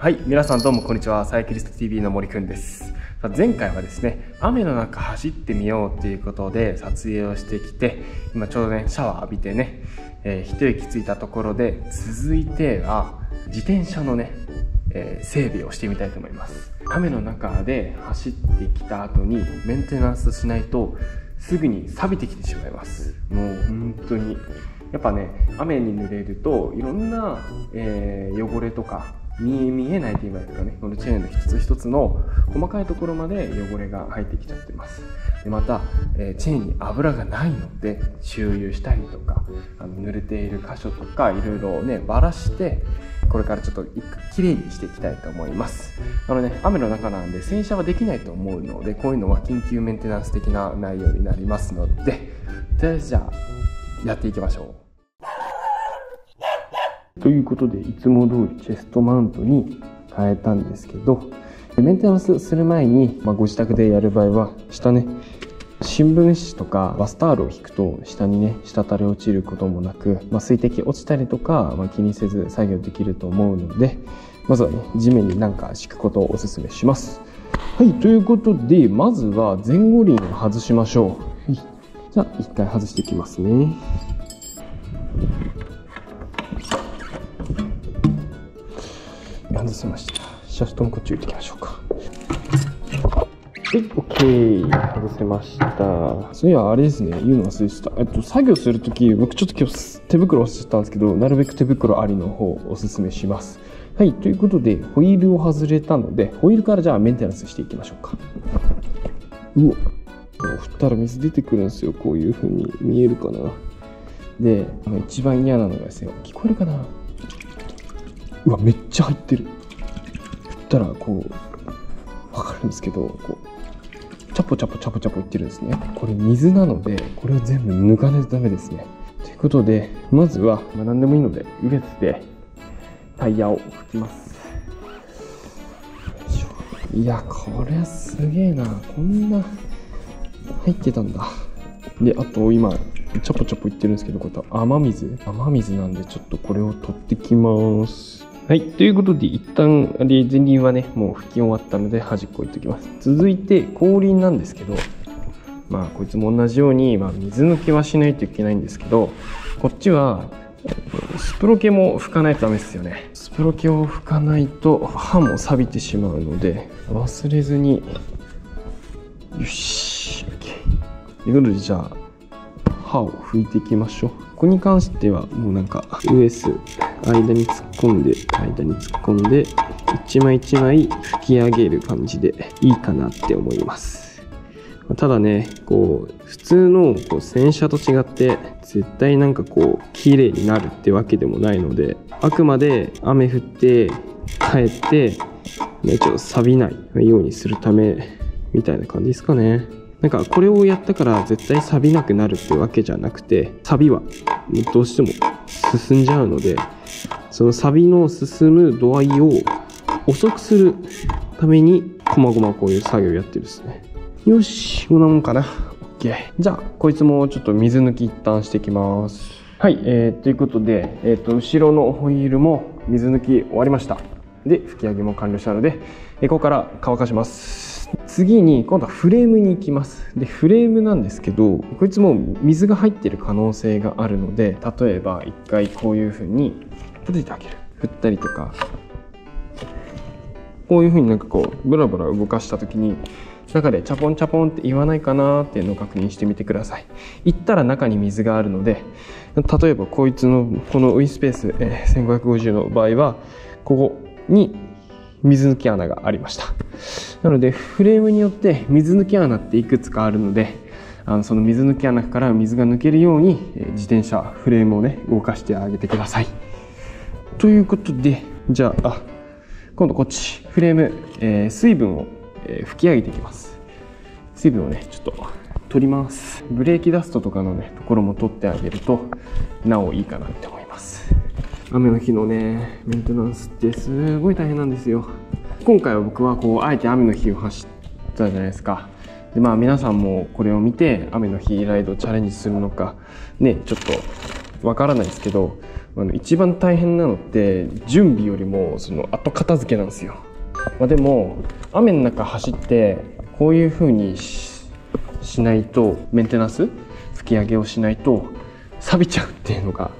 はい、皆さんどうもこんにちは。サイクリスト TV の森くんです。前回はですね、雨の中走ってみようっていうことで撮影をしてきて、今ちょうどね、シャワー浴びてね、えー一息ついたところで、続いては自転車のね、えー整備をしてみたいと思います。雨の中で走ってきた後にメンテナンスしないと、すぐに錆びてきてしまいます。もう本当に。やっぱね、雨に濡れると、いろんな、えー汚れとか、見え見えないと言いますかね、このチェーンの一つ一つの細かいところまで汚れが入ってきちゃってます。でまた、えチェーンに油がないので、周遊したりとか、あの濡れている箇所とか、いろいろね、ばらして、これからちょっときれいにしていきたいと思います。あのね、雨の中なんで洗車はできないと思うので、こういうのは緊急メンテナンス的な内容になりますので、とりあえずじゃあ、やっていきましょう。ということで、いつも通りチェストマウントに変えたんですけど、メンテナンスする前に、まあ、ご自宅でやる場合は、下ね、新聞紙とかバスタオルを引くと下にね滴り落ちることもなく、まあ、水滴落ちたりとか、まあ、気にせず作業できると思うのでまずはね地面になんか敷くことをお勧めします。はいということでまずは前後輪を外しましょう、はい、じゃあ一回外していきますね。外せましたシャフトもこっち置いていきましょうかはい、オッケー。外せました。そういや、あれですね。言うの忘れてた。えっと、作業するとき、僕ちょっと今日手袋をしてたんですけど、なるべく手袋ありの方をおすすめします。はい、ということで、ホイールを外れたので、ホイールからじゃあメンテナンスしていきましょうか。うわ。振ったら水出てくるんですよ。こういう風に見えるかな。で、一番嫌なのがですね、聞こえるかなうわ、めっちゃ入ってる。振ったら、こう、わかるんですけど、こう、チャポチャポチャポチャポいってるんですね。これ水なので、これを全部抜かないとダメですね。ということで、まずは、まあ、何でもいいので、ウエスでタイヤを拭きます。いしょいや、これはすげえな。こんな入ってたんだ。で、あと今、チャポチャポいってるんですけど、これ雨水雨水なんで、ちょっとこれを取ってきます。はい。ということで、一旦、レ前輪はね、もう拭き終わったので、端っこ置いておきます。続いて、後輪なんですけど、まあ、こいつも同じように、まあ、水抜きはしないといけないんですけど、こっちは、スプロケも拭かないとダメですよね。スプロケを拭かないと、刃も錆びてしまうので、忘れずに、よし、OK。ということで、じゃあ、刃を拭いていきましょう。ここに関してはもうなんかウエス間に突っ込んで間に突っ込んで一枚一枚拭き上げる感じでいいかなって思います。ただねこう普通のこう洗車と違って絶対なんかこう綺麗になるってわけでもないのであくまで雨降って帰ってねちょっと錆びないようにするためみたいな感じですかね。なんかこれをやったから絶対錆びなくなるってわけじゃなくて錆びはどうしても進んじゃうのでその錆びの進む度合いを遅くするためにこまごまこういう作業をやってるですね。よしこんなもんかな。OK じゃあこいつもちょっと水抜き一旦してきます。はい、えー、ということで、えー、と後ろのホイールも水抜き終わりました。で吹き上げも完了したのでここから乾かします。次に今度はフレームに行きます。でフレームなんですけどこいつも水が入ってる可能性があるので例えば一回こういう風に立ててあげる。振ったりとか。こういう風になんかこうブラブラ動かした時に中でチャポンチャポンって言わないかなっていうのを確認してみてください。言ったら中に水があるので例えばこいつのこのウィスペース、え1550の場合はここに水抜き穴がありました。なのでフレームによって水抜き穴っていくつかあるのであのその水抜き穴から水が抜けるようにえ自転車フレームをね動かしてあげてください。ということでじゃああ今度こっちフレーム、えー水分を、えー吹き上げていきます。水分をねちょっと取ります。ブレーキダストとかのねところも取ってあげるとなおいいかなって思います。雨の日のねメンテナンスってすごい大変なんですよ。今回は僕はこうあえて雨の日を走ったじゃないですか。でまあ皆さんもこれを見て雨の日ライドチャレンジするのかねちょっとわからないですけどあの一番大変なのって準備よりもその後片付けなんですよ、まあ、でも雨の中走ってこういう風にしないとメンテナンス吹き上げをしないと錆びちゃうっていうのが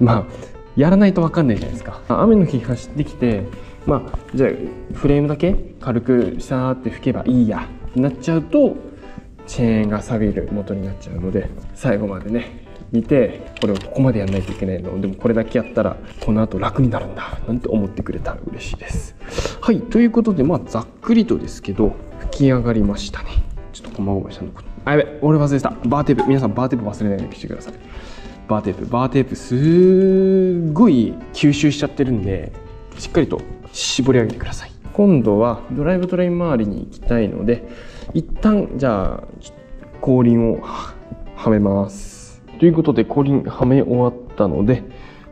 まあやらないと分かんないじゃないですか。雨の日走ってきてまあじゃあフレームだけ軽くさーって拭けばいいやってなっちゃうとチェーンが錆びる元になっちゃうので最後までね見てこれをここまでやんないといけないの。でもこれだけやったらこの後楽になるんだなんて思ってくれたら嬉しいです。はいということでまあざっくりとですけど拭き上がりましたね。ちょっとこまごましたのことあやべ俺忘れてた。バーテープ皆さんバーテープ忘れないようにしてください。バーテープ。バーテープすっごい吸収しちゃってるんでしっかりと絞り上げてください。今度はドライブトレイン周りに行きたいので一旦じゃあ後輪をはめます。ということで後輪はめ終わったので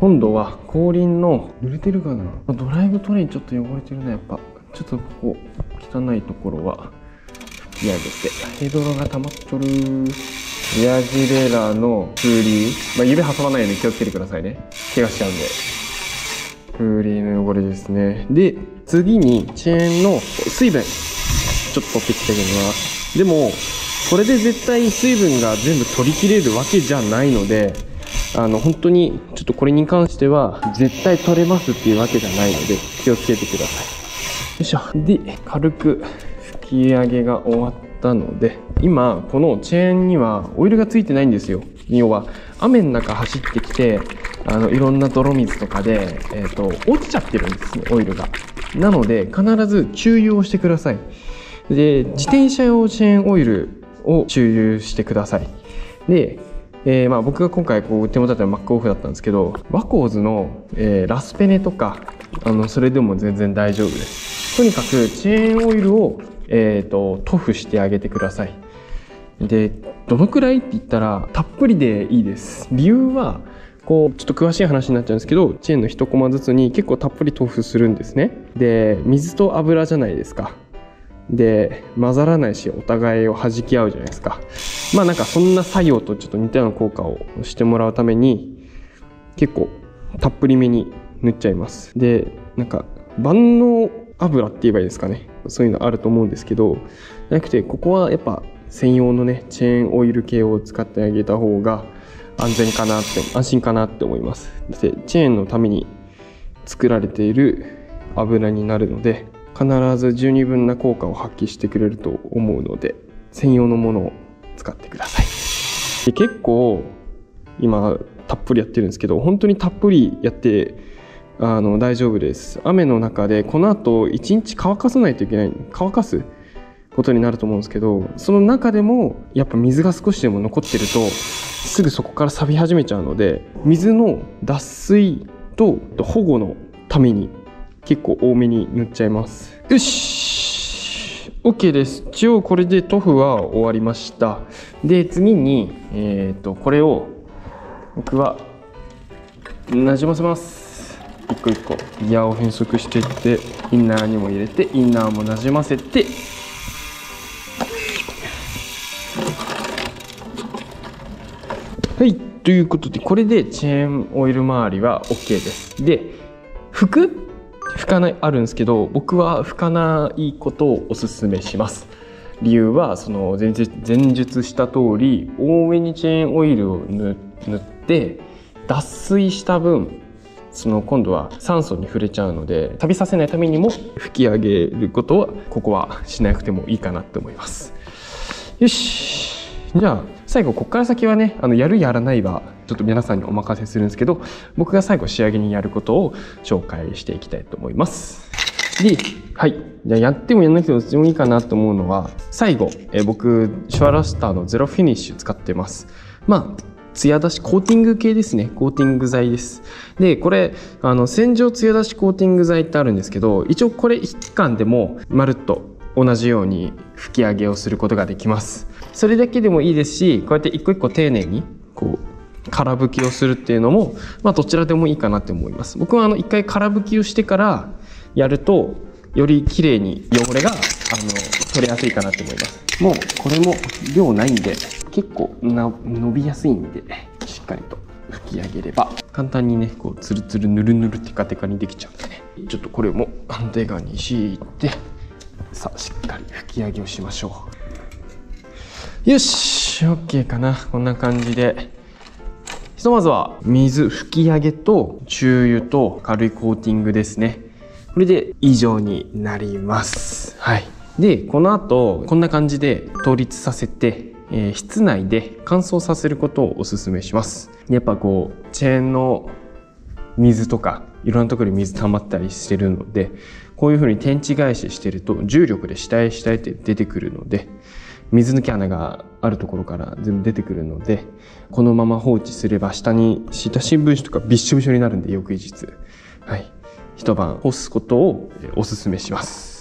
今度は後輪の濡れてるかな。ドライブトレインちょっと汚れてるねやっぱ。ちょっとここ汚いところは拭き上げてヘドロが溜まっとるリアジレラのフーリー、まあ、指挟まないように気をつけてくださいね。怪我しちゃうんで。フーリーの汚れですね。で次にチェーンの水分。ちょっと取ってきてあげます。でもこれで絶対水分が全部取りきれるわけじゃないのであの本当にちょっとこれに関しては絶対取れますっていうわけじゃないので気をつけてください。よいしょ。で軽く吹き上げが終わったので今このチェーンにはオイルがついてないんですよ。要は雨の中走ってきてあのいろんな泥水とかで、えーと、落ちちゃってるんですねオイルが。なので必ず注油をしてください。で自転車用チェーンオイルを注油してください。で、えー、まあ僕が今回こう手元だったらマックオフだったんですけどワコーズの、えー、ラスペネとかあのそれでも全然大丈夫です。とにかくチェーンオイルを、えー、と塗布してあげてください。でどのくらいって言ったらたっぷりでいいです。理由はこうちょっと詳しい話になっちゃうんですけどチェーンの1コマずつに結構たっぷり塗布するんですね。で水と油じゃないですか。で混ざらないしお互いを弾き合うじゃないですか。まあなんかそんな作業とちょっと似たような効果をしてもらうために結構たっぷりめに塗っちゃいます。でなんか万能油って言えばいいですかね。そういうのあると思うんですけどじゃなくてここはやっぱ専用のねチェーンオイル系を使ってあげた方が安全かなって安心かなって思います。でチェーンのために作られている油になるので必ず十二分な効果を発揮してくれると思うので専用のものを使ってください。で結構今たっぷりやってるんですけど本当にたっぷりやってあの大丈夫です。雨の中でこの後1日乾かさないといけない乾かすことになると思うんですけどその中でもやっぱ水が少しでも残ってるとすぐそこから錆び始めちゃうので水の脱水と保護のために結構多めに塗っちゃいます。よし! OK です。一応これで塗布は終わりました。で次にえっ、ー、とこれを僕はなじませます。一個一個。ギアを変速していってインナーにも入れてインナーもなじませてはいということでこれでチェーンオイル周りは OK です。で拭く拭かないあるんですけど僕は拭かないことをおすすめします。理由はその前前述した通り多めにチェーンオイルを塗って脱水した分その今度は酸素に触れちゃうので旅させないためにも拭き上げることはここはしなくてもいいかなって思います。よし。じゃあ最後ここから先はねあのやるやらないはちょっと皆さんにお任せするんですけど僕が最後仕上げにやることを紹介していきたいと思います。ではい。じゃやってもやんなくてもどっちもいいかなと思うのは最後え僕シュワラスターのゼロフィニッシュ使ってます。まあ艶出しコーティング系ですね。コーティング剤です。でこれあの洗浄艶出しコーティング剤ってあるんですけど一応これ1巻でもまるっと同じように吹き上げをすることができます。それだけでもいいですしこうやって一個一個丁寧にこう空拭きをするっていうのも、まあ、どちらでもいいかなって思います。僕はあの一回空拭きをしてからやるとより綺麗に汚れがあの取れやすいかなって思います。もうこれも量ないんで結構な伸びやすいんでしっかりと拭き上げれば。簡単にねこうツルツルヌルヌルテカテカにできちゃうんでね。ちょっとこれも反対側に敷いてさあしっかり拭き上げをしましょうよし OK かな。こんな感じで。ひとまずは水拭き上げと中油と軽いコーティングですね。これで以上になります。はい。でこの後こんな感じで倒立させて、えー、室内で乾燥させることをおすすめします。やっぱこうチェーンの水とかいろんなところに水溜まったりしてるのでこういうふうに天地返ししてると重力で下へ下へって出てくるので水抜き穴があるところから全部出てくるのでこのまま放置すれば下に下新聞紙とかびっしょびしょになるんで翌日。はい。一晩干すことをおすすめします。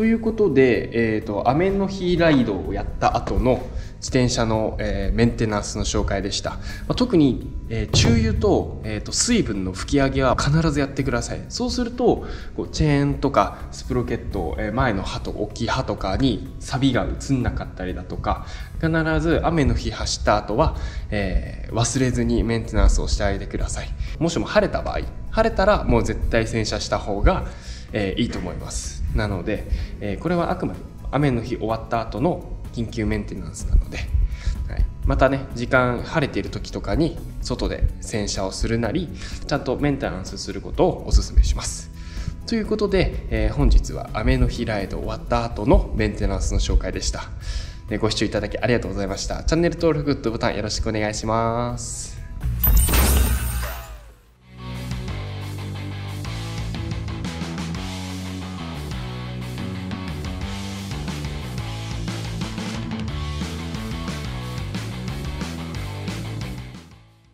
ということで、えーと、雨の日ライドをやった後の自転車の、えー、メンテナンスの紹介でした、まあ、特に、えー、中油と,、えーと、水分の拭き上げは必ずやってください。そうするとこうチェーンとかスプロケット、えー、前の刃と大きい刃とかに錆が映んなかったりだとか必ず雨の日走った後は、え、忘れずにメンテナンスをしてあげてください。もしも晴れた場合晴れたらもう絶対洗車した方が、えー、いいと思います。なので、えー、これはあくまで雨の日終わった後の緊急メンテナンスなので、はい、またね時間晴れている時とかに外で洗車をするなりちゃんとメンテナンスすることをお勧めします。ということで、えー、本日は雨の日ライド終わった後のメンテナンスの紹介でした。ご視聴いただきありがとうございました。チャンネル登録グッドボタンよろしくお願いします。